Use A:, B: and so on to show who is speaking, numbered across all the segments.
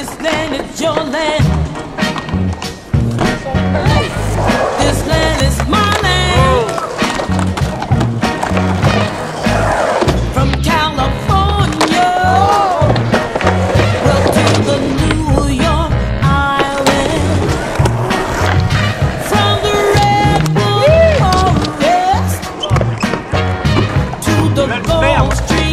A: This land is your land. This land is my land. From California, well to the New York Island. From the redwood forest to the Gulf Stream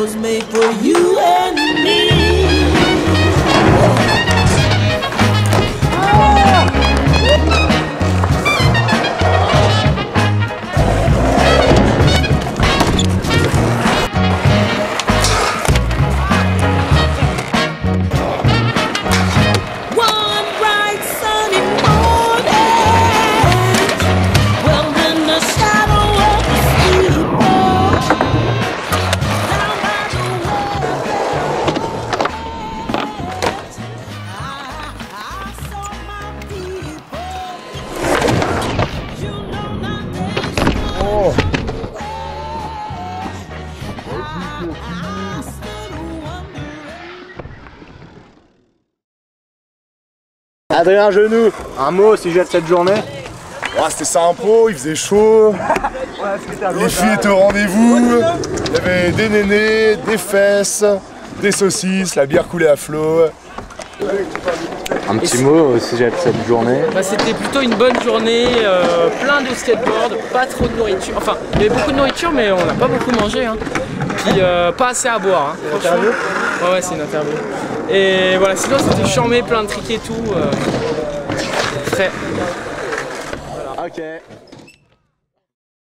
A: was made for you
B: Adrien Genou, un mot si j'ai cette journée
C: Ah, c'était sympa, il faisait chaud. Les filles étaient au rendez-vous. Il y avait des nénés, des fesses, des saucisses, la bière coulait à flot.
B: Un petit mot si j'ai cette journée
D: Bah, C'était plutôt une bonne journée, euh, plein de skateboard, pas trop de nourriture. Enfin, il y avait beaucoup de nourriture, mais on n'a pas beaucoup mangé. Hein. Puis euh, pas assez à boire. Hein, franchement. Ouais, ouais, c'est une interview. Et voilà, sinon c'était charmé, plein de trick et tout. euh, très.
B: Ok.